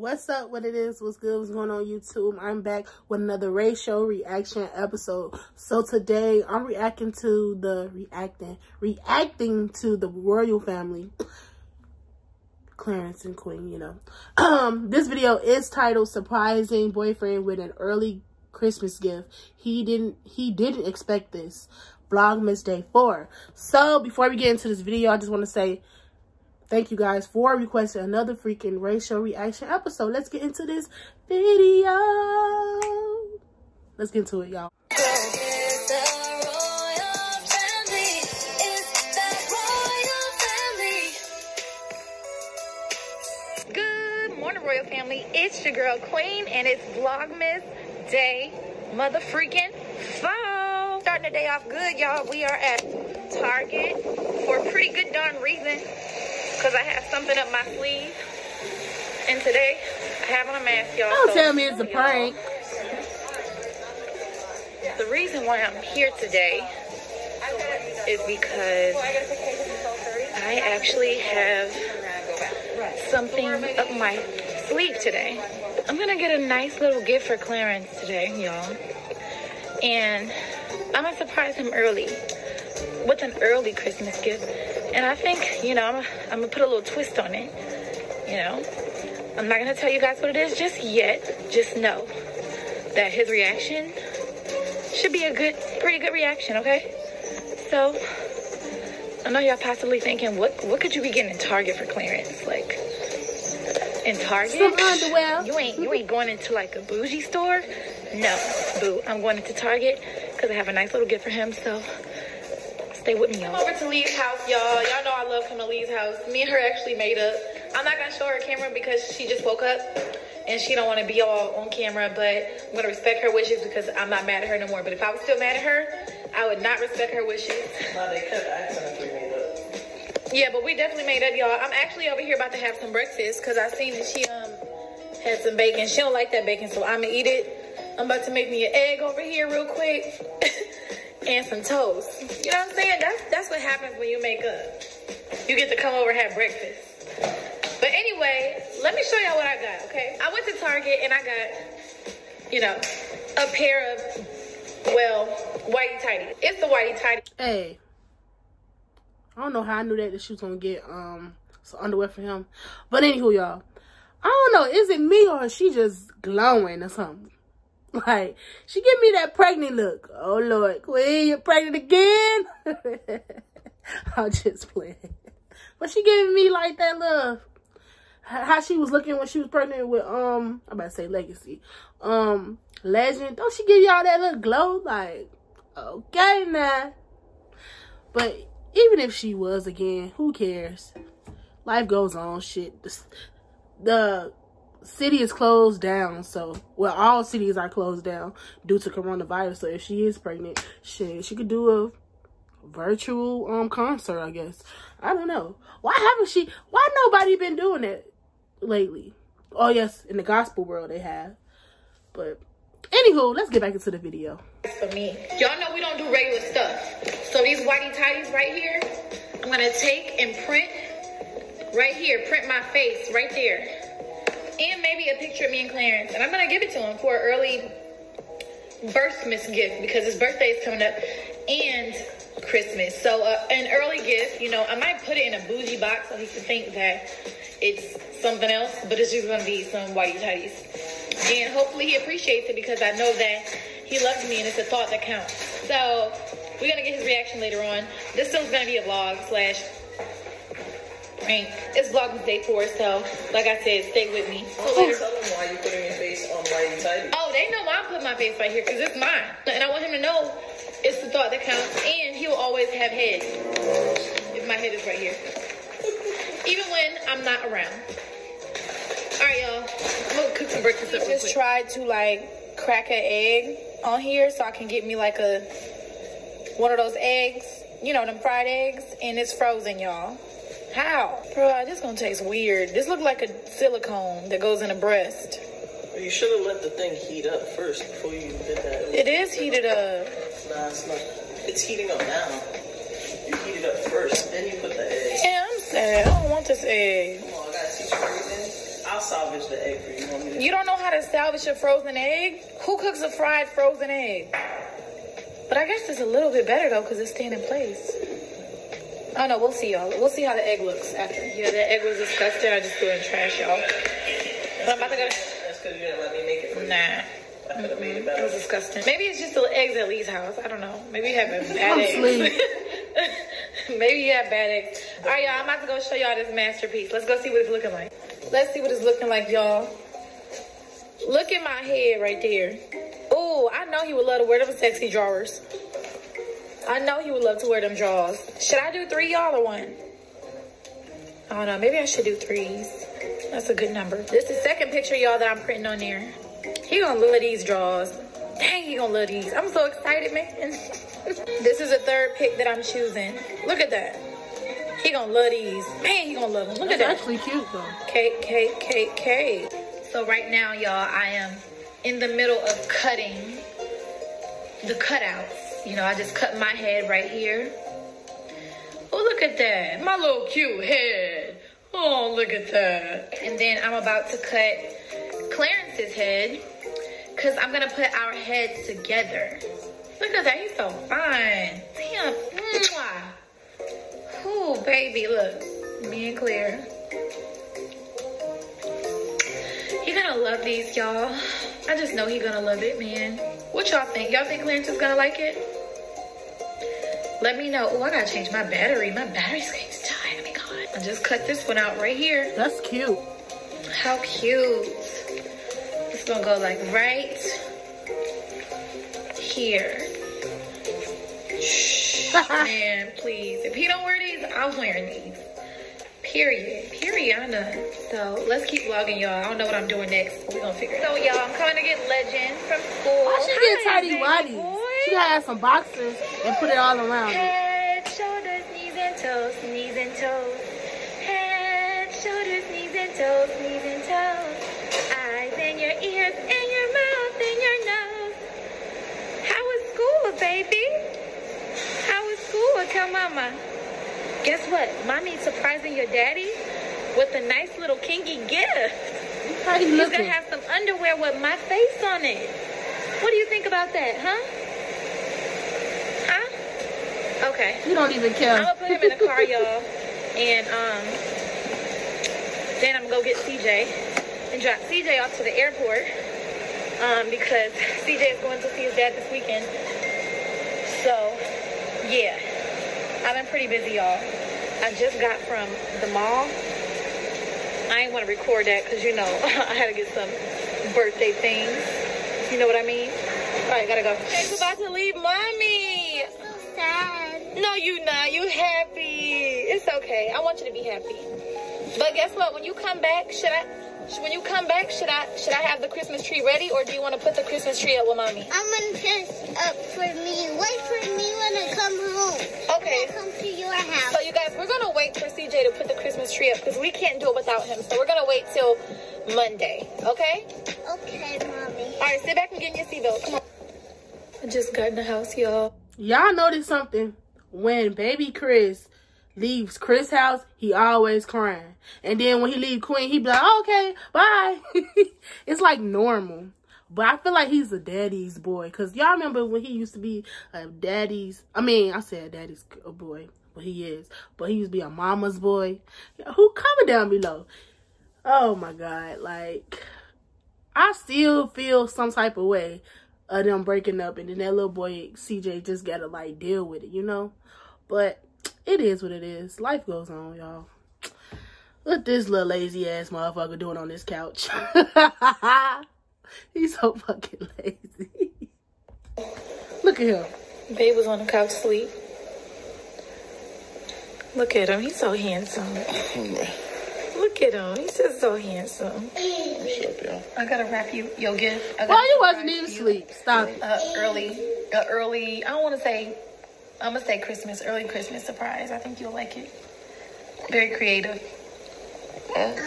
What's up? What it is? What's good? What's going on YouTube? I'm back with another Ray Show reaction episode. So today I'm reacting to the reacting reacting to the royal family. Clarence and Queen, you know. Um, this video is titled Surprising Boyfriend with an Early Christmas Gift. He didn't he didn't expect this. Vlogmas Day 4. So before we get into this video, I just want to say Thank you guys for requesting another freaking Ray Show reaction episode. Let's get into this video. Let's get into it, y'all. Good morning, Royal Family. It's your girl, Queen, and it's Vlogmas Day Mother freaking Fall. Starting the day off good, y'all. We are at Target for a pretty good darn reason because I have something up my sleeve. And today, I have on a mask, y'all. Don't so tell me it's a prank. The reason why I'm here today is because I actually have something up my sleeve today. I'm gonna get a nice little gift for Clarence today, y'all. And I'm gonna surprise him early with an early Christmas gift. And I think, you know, I'm, I'm gonna put a little twist on it. You know, I'm not gonna tell you guys what it is just yet. Just know that his reaction should be a good, pretty good reaction, okay? So, I know y'all possibly thinking, what what could you be getting in Target for Clarence? Like, in Target? Some underwear. You ain't you ain't going into like a bougie store? No, boo. I'm going into Target because I have a nice little gift for him. So Stay with me, y'all. Over to Lee's house, y'all. Y'all know I love coming to Lee's house. Me and her actually made up. I'm not gonna show her camera because she just woke up and she don't want to be all on camera. But I'm gonna respect her wishes because I'm not mad at her no more. But if I was still mad at her, I would not respect her wishes. No, they could accidentally made up. Yeah, but we definitely made up, y'all. I'm actually over here about to have some breakfast because I seen that she um had some bacon. She don't like that bacon, so I'm gonna eat it. I'm about to make me an egg over here real quick. and some toast. You know what I'm saying? That's that's what happens when you make up. You get to come over and have breakfast. But anyway, let me show y'all what I got, okay? I went to Target and I got, you know, a pair of, well, whitey tighty. It's the whitey tighty. Hey. I don't know how I knew that, that she was gonna get um some underwear for him. But anywho, y'all. I don't know, is it me or is she just glowing or something? Like, she give me that pregnant look. Oh, Lord. Queen, you're pregnant again? I'm just playing. But she giving me, like, that look. How she was looking when she was pregnant with, um, I'm about to say Legacy. Um, Legend. Don't she give y'all that little glow? Like, okay, now. But even if she was again, who cares? Life goes on, shit. The, the city is closed down. So, well, all cities are closed down due to coronavirus. So if she is pregnant, she she could do a virtual um concert, I guess. I don't know. Why haven't she? Why nobody been doing it lately? Oh yes, in the gospel world they have. But anywho, let's get back into the video. For me, y'all know we don't do regular stuff. So these whitey tighties right here, I'm gonna take and print right here. Print my face right there and maybe a picture of me and Clarence. And I'm to give it to him for an early birthmas gift because his birthday is coming up and Christmas. So uh, an early gift, you know, I might put it in a bougie box so he can think that it's something else, but it's just to be some whitey tighties. And hopefully he appreciates it because I know that he loves me and it's a thought that counts. So we're to get his reaction later on. This going to be a vlog slash It's Vlogmas Day 4, so like I said, stay with me. So later. Tell them why you putting your face on whitey tighty. Oh, they know why I put my face right here, because it's mine. And I want him to know it's the thought that counts, and he'll always have head if my head is right here. Even when I'm not around. All right, y'all. I'm gonna cook some breakfast up Just tried to like crack an egg on here so I can get me like a one of those eggs, you know, them fried eggs, and it's frozen, y'all. How? Bro, this gonna taste weird. This look like a silicone that goes in a breast. You should have let the thing heat up first before you did that. It is heated up. Nah, it's not. It's heating up now. You heat it up first, then you put the egg. Yeah, I'm sad. I don't want this egg. Come on, I gotta teach you everything. I'll I'll salvage the egg for you. you. Want me to? You don't know how to salvage a frozen egg? Who cooks a fried frozen egg? But I guess it's a little bit better though because it's staying in place. Oh no, we'll see y'all. We'll see how the egg looks after. Yeah, the egg was disgusting. I just threw it in trash, y'all. But I'm about to go. That's because you didn't let me make it for you. Nah. I could have made it It was disgusting. Maybe it's just the eggs at Lee's house. I don't know. Maybe you have a bad I'm eggs. Maybe you have bad eggs. All right, y'all. I'm about to go show y'all this masterpiece. Let's go see what it's looking like. Let's see what it's looking like, y'all. Look at my head right there. Oh, I know he would love to wear them sexy drawers. I know he would love to wear them drawers. Should I do three, y'all, or one? I don't know. Maybe I should do threes. That's a good number. This is the second picture, y'all, that I'm printing on there. He gonna love these drawers. Dang, he gonna love these. I'm so excited, man. this is the third pick that I'm choosing. Look at that. He gonna love these. Man, he gonna love them. Look at That's that. actually cute though. K K K K. So right now, y'all, I am in the middle of cutting the cutouts. You know, I just cut my head right here. Oh, look at that. My little cute head. Oh, look at that. And then I'm about to cut Clarence's head because I'm going to put our heads together. Look at that. He's so fine. Damn. Mwah. Ooh, baby, look. Me and Claire. He gonna love these, y'all. I just know he gonna love it, man. What y'all think? Y'all think Clarence is gonna like it? Let me know. Oh, I gotta change my battery. My battery's getting tired. Oh my god. I just cut this one out right here. That's cute. How cute. It's gonna go like right here. Shh, Man, please. If he don't wear these, I'm wearing these. Period. Period. So let's keep vlogging, y'all. I don't know what I'm doing next, but we're gonna figure it out. So y'all, I'm coming to get Legend from school. Why she get tidy whities? She have some boxers and put it all around. Head, shoulders, knees and toes, knees and toes. Head, shoulders, knees and toes, knees and toes. Eyes and your ears and your mouth and your nose. How was school, baby? How was school? Tell mama. Guess what? Mommy's surprising your daddy with a nice little kinky gift. How you He's looking? gonna have some underwear with my face on it. What do you think about that, huh? Okay. You don't even care. I'm gonna put him in the car, y'all, and um, then I'm gonna go get CJ and drop CJ off to the airport um, because CJ is going to see his dad this weekend. So, yeah, I've been pretty busy, y'all. I just got from the mall. I ain't want to record that because you know I had to get some birthday things. You know what I mean? All right, gotta go. She's about to leave mommy. So sad. No, you not. You happy. It's okay. I want you to be happy. But guess what? When you come back, should I? When you come back, should I? Should I have the Christmas tree ready, or do you want to put the Christmas tree up with mommy? I'm gonna dress up for me. Wait for me when I come home. Okay. When I come to your house. So you guys, we're gonna wait for CJ to put the Christmas tree up because we can't do it without him. So we're gonna wait till Monday. Okay? Okay, mommy. All right. Sit back and get in your seatbelt. Come on. I just got in the house, y'all. Y'all notice something? When baby Chris leaves Chris' house, he always crying. And then when he leave Queen, he be like, okay, bye. it's like normal. But I feel like he's a daddy's boy. Because y'all remember when he used to be a daddy's, I mean, I said daddy's boy. But he is. But he used to be a mama's boy. Who comment down below? Oh my God. Like, I still feel some type of way of them breaking up and then that little boy CJ just gotta like deal with it, you know? But it is what it is. Life goes on, y'all. What this little lazy ass motherfucker doing on this couch? He's so fucking lazy. Look at him. Babe was on the couch sleep. Look at him. He's so handsome. Look at him. He's just so handsome. I gotta wrap you your gift. I got Why you wasn't even for asleep? Stop it. Uh, early, uh, early. I don't want to say. I'm gonna say Christmas, early Christmas surprise. I think you'll like it. Very creative. Let's.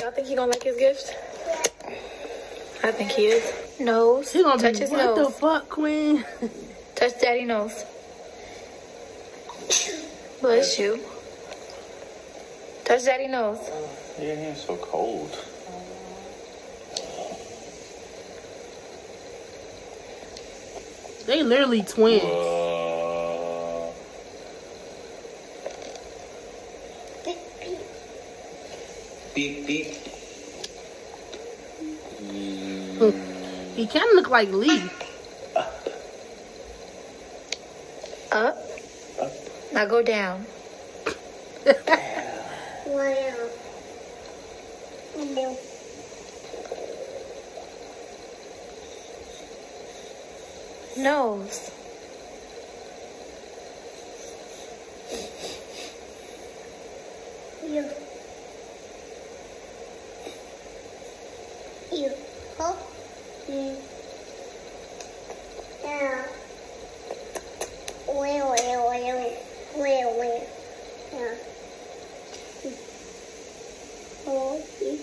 Y'all think he gonna like his gift? I think he is. Nose. He gonna Touch be, his what nose. What the fuck, queen? Touch daddy nose. Bless you. Touch daddy nose. Yeah, he's so cold. They literally twins. Uh, beep beep. He kind of look like Lee. Up. Now go down. Nose. You. Huh? Mm. Yeah. Where, where, where, where, where? Yeah. Oh, mm.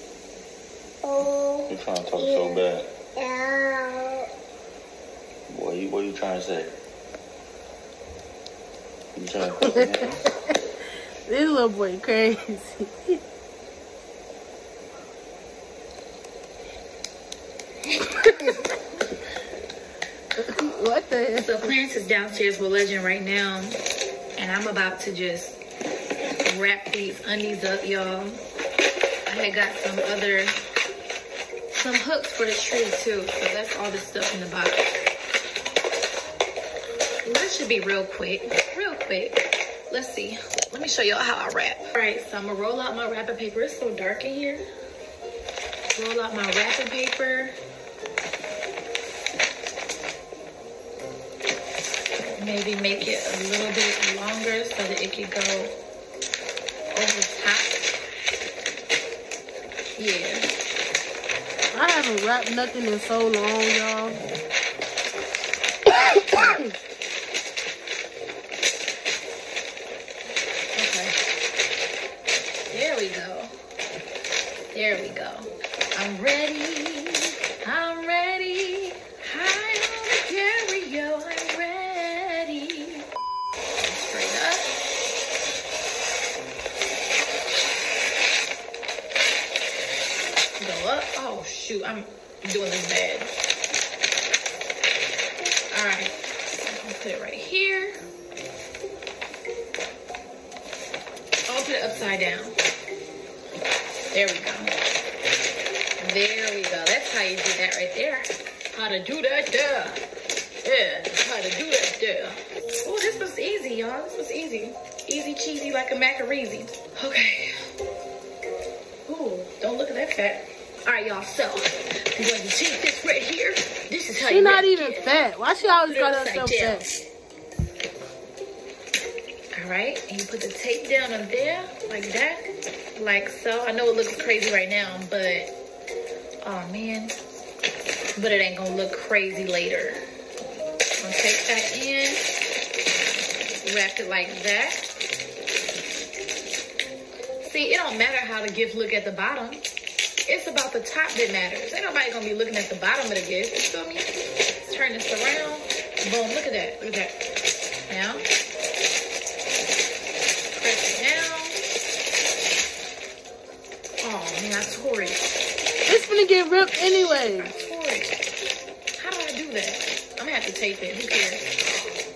oh, You trying to talk so bad. yeah. What you, what you trying to say? You trying to put me down? This little boy crazy. what the? So Clarence is downstairs with Legend right now, and I'm about to just wrap these undies up, y'all. I had got some other some hooks for the tree too, so that's all the stuff in the box. That should be real quick, real quick. Let's see. Let me show y'all how I wrap. All right, so I'm gonna roll out my wrapping paper. It's so dark in here. Roll out my wrapping paper. maybe make it a little bit longer so that it could go over top. Yeah. I haven't wrapped nothing in so long, y'all. Okay. There we go. There we go. I'm ready. I'm ready. High on the carrier. I'm ready. Straight up. Go up. Oh shoot, I'm doing this bad. All right. I'll put it right here. I'll put it upside down. There we go. There we go. That's how you do that right there. How to do that there. Yeah, how to do that there. Oh, this was easy, y'all. This was easy. Easy cheesy like a macareezy. Okay. Ooh, don't look at that fat. All right, y'all. So, we're going to take this right here. This is how She you not even it. fat. Why she always got herself upside fat? All right, and you put the tape down on there, like that, like so. I know it looks crazy right now, but, oh man, but it ain't gonna look crazy later. I'm Gonna take that in, wrap it like that. See, it don't matter how the gift look at the bottom. It's about the top that matters. Ain't nobody gonna be looking at the bottom of the gift. You feel me? Let's turn this around. Boom, look at that. Look at that. Now, press it down. Oh man, I tore it. It's gonna get ripped anyway. How do I do that? I'm gonna have to tape it. Who cares?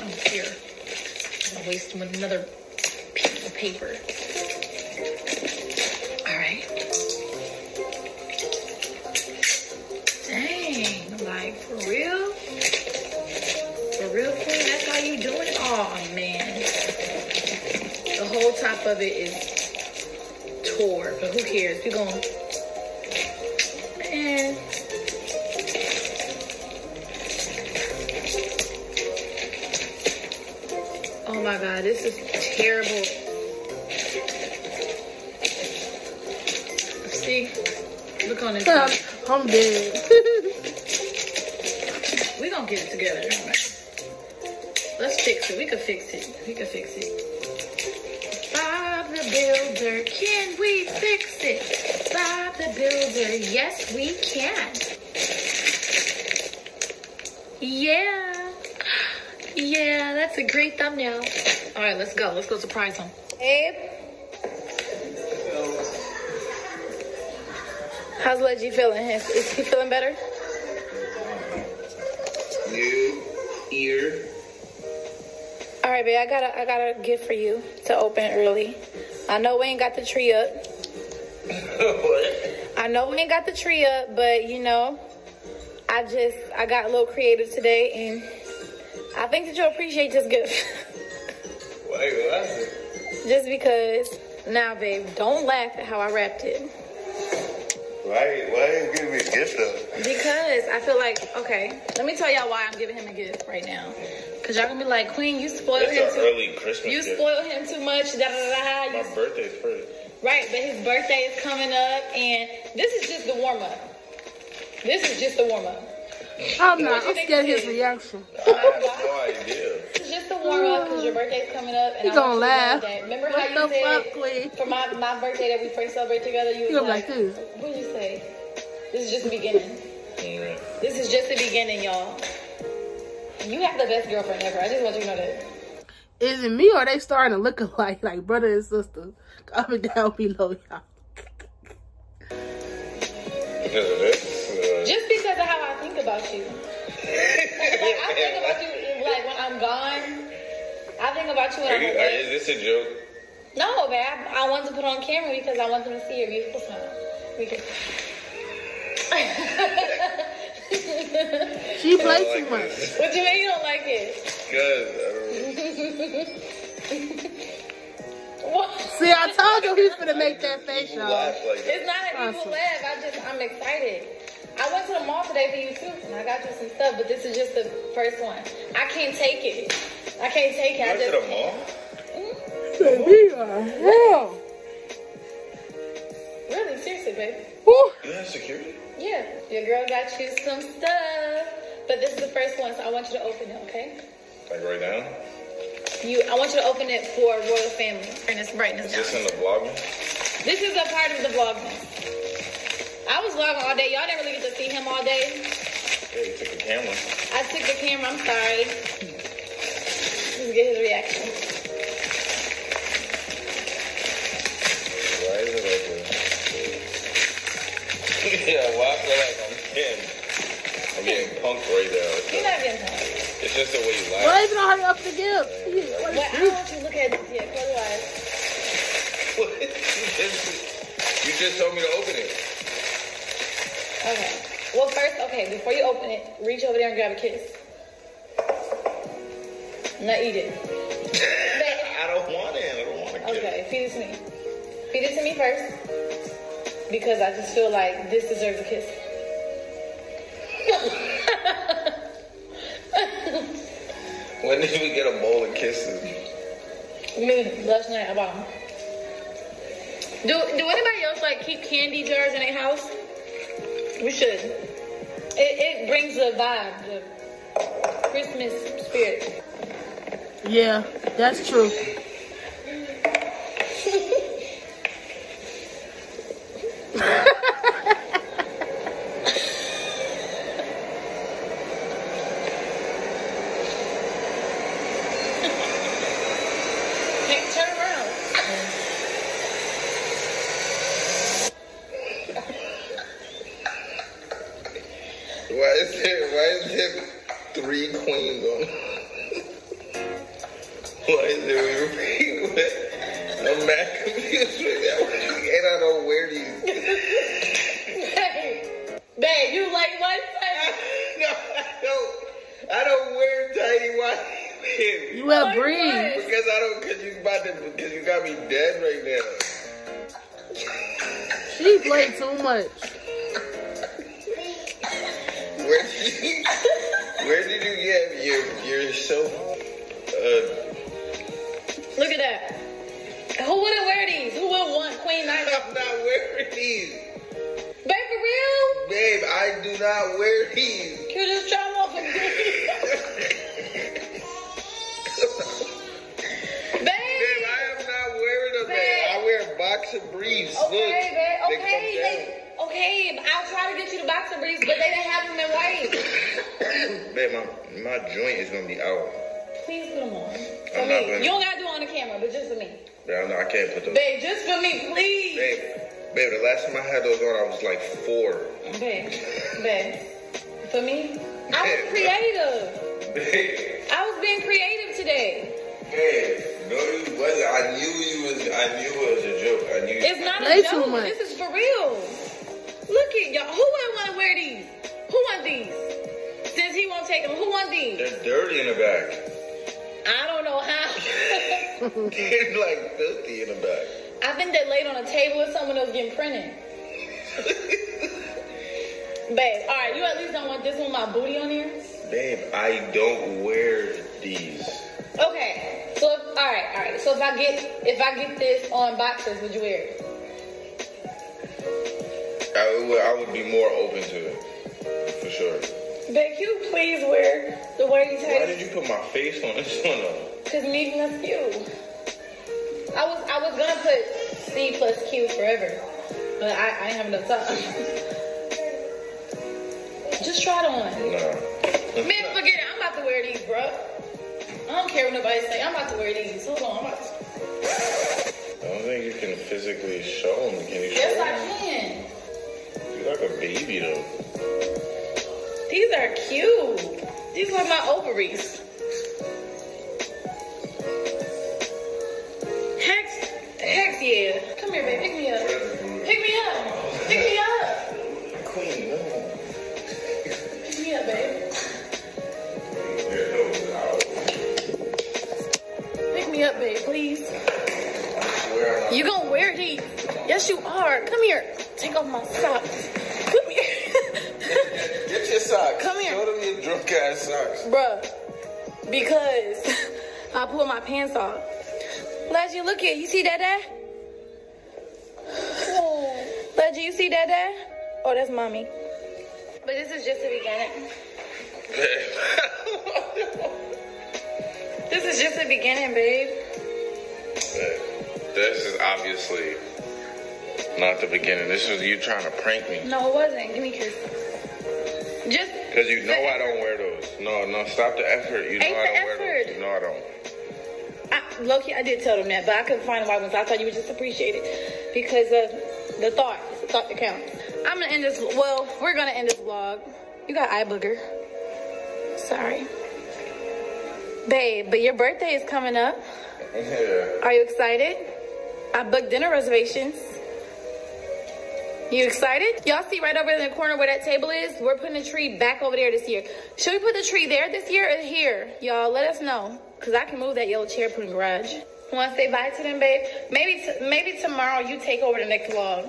Oh, here. I'm gonna waste another piece of paper. All right. Dang, like for real? For real, queen? That's how you doing? Oh man. The whole top of it is but who cares? We're going Man. Oh my god, this is terrible. See? Look on this I'm. Dead. We gonna get it together. Let's fix it. We can fix it. We can fix it. Builder, can we fix it? Bob the Builder, yes we can. Yeah. Yeah, that's a great thumbnail. All right, let's go. Let's go surprise him. Abe? How's Leggy feeling? Is, is he feeling better? Right, babe. I got a I got a gift for you to open early. I know we ain't got the tree up. what? I know we ain't got the tree up, but you know, I just I got a little creative today, and I think that you'll appreciate this gift. Wait, what? just because. Now, babe, don't laugh at how I wrapped it. Why, why you giving me a gift though? Because I feel like, okay, let me tell y'all why I'm giving him a gift right now. Because y'all gonna be like, Queen, you spoiled It's him an too early Christmas You gift. spoiled him too much, da da da da. My You- birthday's first. Right, but his birthday is coming up, and this is just the warm up. This is just the warm up. I'm not. What you I'm scared his is? reaction. I have no idea. This is just the warm up because your birthday's coming up, and He I gonna want you to know laugh. Remember What how you the said fuck, Queen? for my my birthday that we first celebrated together? You He was gonna be like, like what did you say? This is just the beginning. This is just the beginning, y'all. You have the best girlfriend ever. I just want you to know that. Is it me or they starting to look alike, like brother and sister? Comment down below, y'all. Because of this? Just because of how I think about you. Like I think about you like when I'm gone. I think about you when Are I'm you, are, is this a joke? No, babe. I, I wanted to put on camera because I want them to see your beautiful smile. We can. She I play too like much. this. what you mean you don't like it? Good. I don't What? See, I told you he's gonna make that face, y'all. laugh like It's not an evil Awesome. laugh. I just I'm excited. I went to the mall today for you too, and I got you some stuff. But this is just the first one. I can't take it. I can't take it. You I went to just the mall? Baby, hell. really seriously, baby. Woo. You have security? Yeah, your girl got you some stuff. But this is the first one, so I want you to open it, okay? Like right now? You, I want you to open it for royal family. Turn this brightness Is down. this in the vlog? This is a part of the vlogmas. I was vlogging all day. Y'all didn't really get to see him all day. Yeah, you took a camera. I took the camera. I'm sorry. Let's get his reaction. It's the way you Well, laugh. even don't hurry up the gift. Shit, what Wait, is I don't want you to look at this yet. Close your eyes. you, just, you just told me to open it. Okay. Well, first, okay, before you open it, reach over there and grab a kiss. Now eat it. I don't want it. I don't want to kiss. Okay, feed it to me. Feed it to me first. Because I just feel like this deserves a kiss. Did we get a bowl of kisses? Me, last night I bought 'em. Do Do anybody else like keep candy jars in their house? We should. It, it brings the vibe, the Christmas spirit. Yeah, that's true. And I don't wear these. Hey, babe, you like white no, I don't. I don't wear tiny white. You will Oh, breathe. Because I don't. Because you about to. Because you got me dead right now. She played too much. Where did you? Where did you get your your so? Uh, Look at that. Who wouldn't wear these? Who would want Queen Night? I'm not wearing these, Babe, for real? babe. I do not wear these. You just try them off and Babe! Babe, I am not wearing them, babe. I wear boxer briefs. Okay, Look, babe. Okay, they, okay. I'll try to get you the boxer briefs, but they didn't have them in white. Babe, my my joint is gonna be out. Please put them on. For I'm me. not gonna- You don't gotta do it on the camera, but just for me. Yeah, no, I can't put those. Babe, just for me, please. Babe, babe, the last time I had those on, I was like four. Babe, babe, for me, I was creative. Babe, I was being creative today. babe, no, you wasn't. I knew you was. I knew it was a joke. I knew. It's not Way a too joke. much. This is for real. Look at y'all. Who would want to wear these? Who want these? Since he won't take them, who want these? They're dirty in the back. I don't know how. Like filthy in the back. I think they laid on a table or someone else getting printed. Babe, all right, you at least don't want this one my booty on here? Babe, I don't wear these. Okay, so if, all right, all right. So if I get if I get this on boxers, would you wear it? I would, I would be more open to it, for sure. Babe, can you please wear the whitey Why did you put my face on this one though? Cause meeting us Q. I was I was gonna put C plus Q forever, but I, I ain't have enough time. Just try it on. Nah. Man, forget it. I'm about to wear these, bro. I don't care what nobody say. I'm about to wear these. Hold on, I'm about to. I don't think you can physically show them. Can you show Yes, I can. You're like a baby though. These are cute. These are my ovaries. Yes, you are. Come here. Take off my socks. Come here. Get your socks. Come here. Show them your drunk ass socks. Bruh, because I pulled my pants off. Leggy, look here. You see that there? Leggy, you see that there? Oh, that's mommy. But this is just the beginning. This is just the beginning, babe. this is obviously not the beginning. This was you trying to prank me. No, it wasn't. Give me a kiss. Just Because you know I don't wear those. No, no, stop the effort. You know Ain't I don't wear effort. those. You know I don't. I, Loki, I did tell them that, but I couldn't find the right ones. I thought you would just appreciate it because of the thought. It's the thought that counts. I'm gonna end this. Well, we're gonna end this vlog. You got eye booger. Sorry, babe. But your birthday is coming up. Yeah. Are you excited? I booked dinner reservations. You excited? Y'all see right over in the corner where that table is? We're putting the tree back over there this year. Should we put the tree there this year or here? Y'all let us know. Cause I can move that yellow chair put in the garage. Wanna say bye to them, babe? Maybe t- maybe tomorrow you take over the next vlog.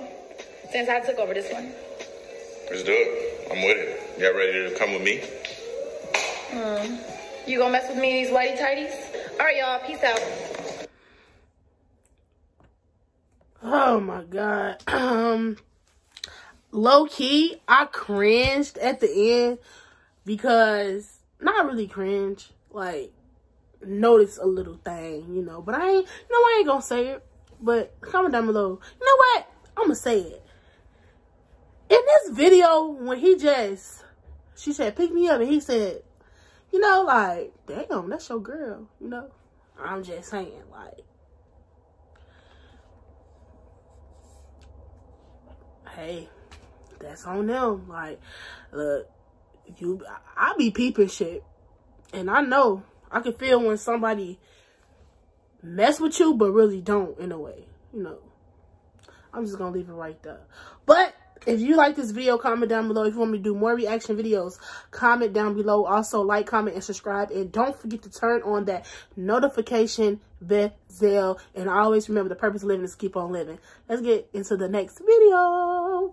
Since I took over this one. Let's do it. I'm with it. Y'all ready to come with me? You gonna mess with me in these whitey tighties? Alright, y'all, peace out. Oh my god. Um low key, I cringed at the end because not really cringe, like notice a little thing, you know. But I ain't no I ain't gonna say it. But comment down below. You know what? I'ma say it. In this video, when he just she said, pick me up and he said, you know, like, damn, that's your girl, you know. I'm just saying, like hey, that's on them. Like, look, you, I be peeping shit, and I know I can feel when somebody mess with you, but really don't in a way. You know, I'm just gonna leave it right there. But if you like this video, comment down below. If you want me to do more reaction videos, comment down below. Also, like, comment, and subscribe. And don't forget to turn on that notification bell. And always remember the purpose of living is keep on living. Let's get into the next video.